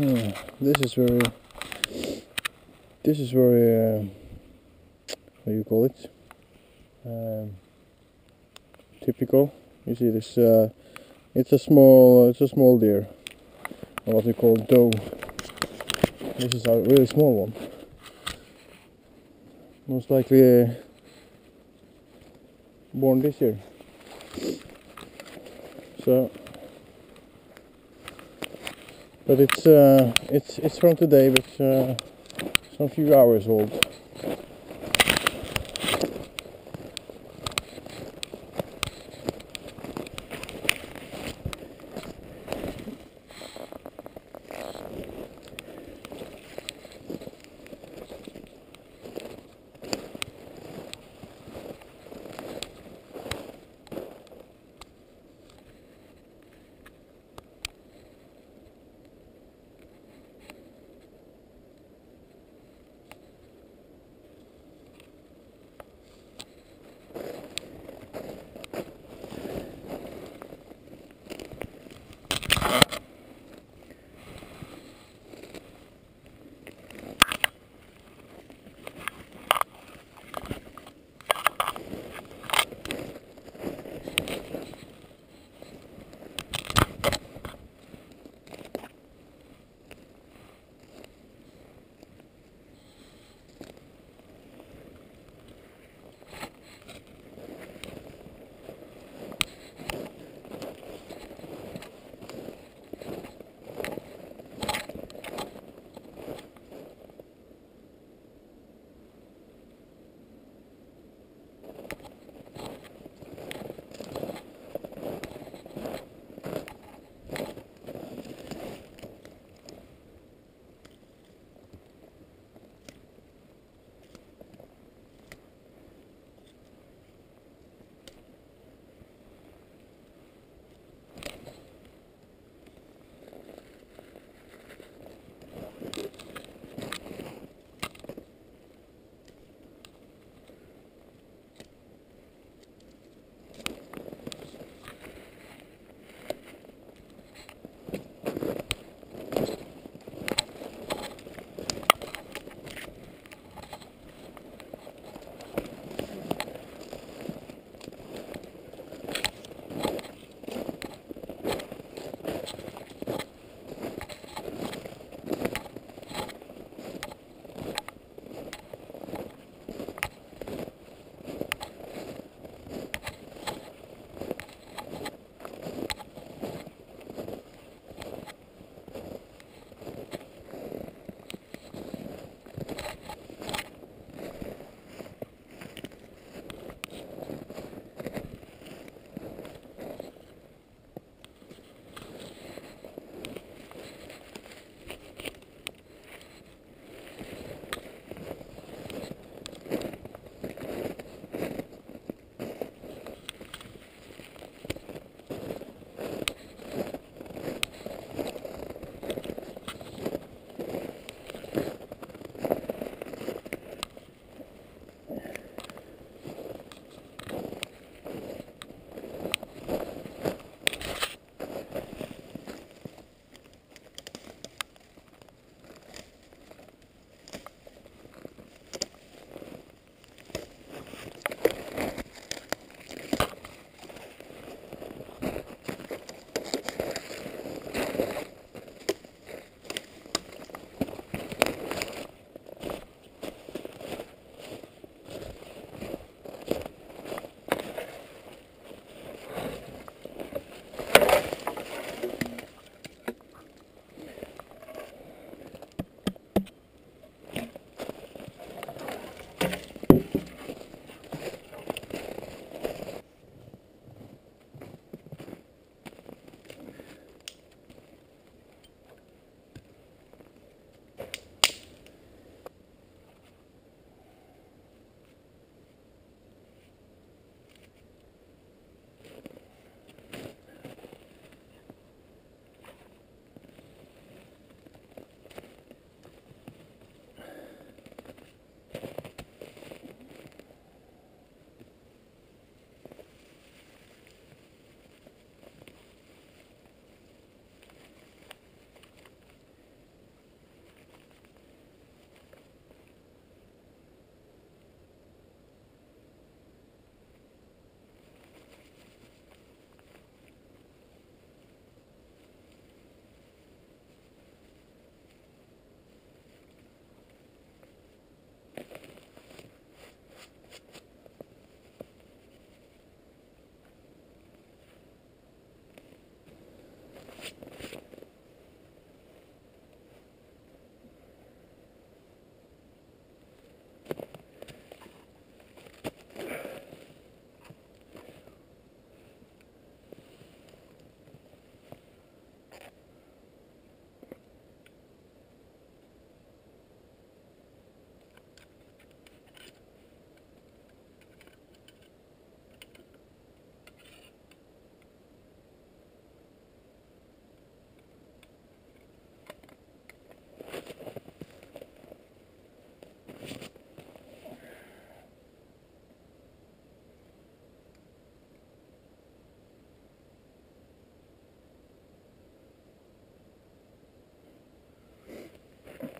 Hmm, this is very. This is very. Uh, what do you call it? Um, typical. You see this. Uh, it's a small. It's a small deer. Or what we call doe. This is a really small one. Most likely uh, born this year. So but it's uh, it's it's from today, but uh, some few hours old.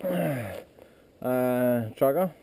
Uh, tracker.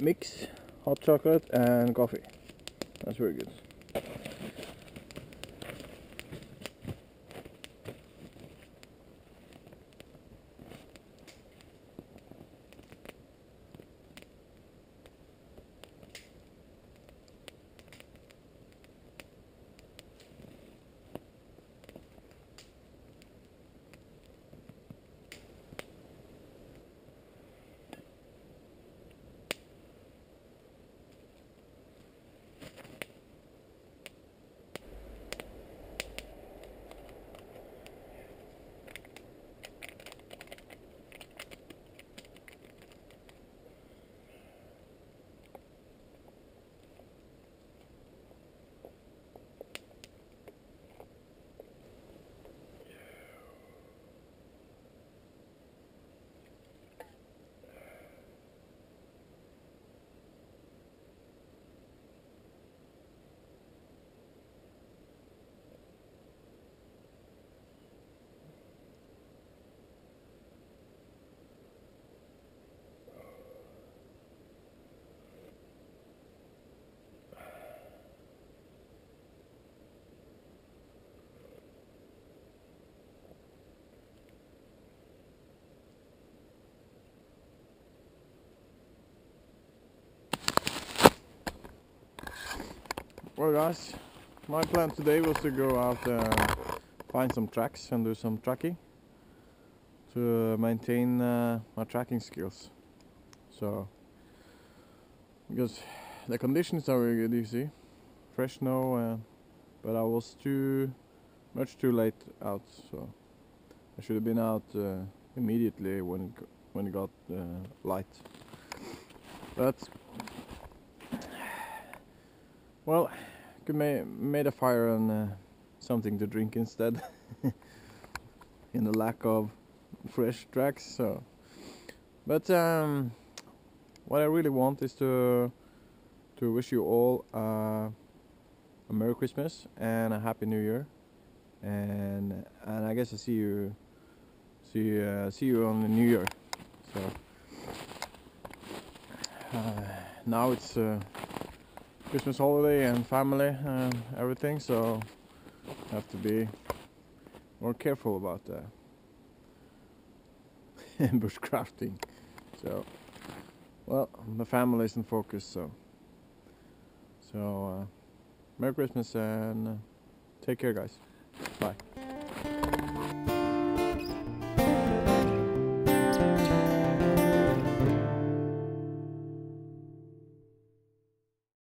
Mix hot chocolate and coffee. That's very good. Well guys, my plan today was to go out and find some tracks and do some tracking to maintain uh, my tracking skills. So, because the conditions are really good, you see, fresh snow, uh, but I was too much too late out, so I should have been out uh, immediately when it, when it got uh, light. But well, could ma made a fire and uh, something to drink instead. in the lack of fresh tracks. So, but um, what I really want is to to wish you all uh, a Merry Christmas and a Happy New Year. And and I guess I see you see uh, see you on the New Year. So uh, now it's. Christmas holiday and family and everything, so have to be more careful about that. bushcrafting. So, well, the family is in focus, so so uh, Merry Christmas and uh, take care, guys. Bye.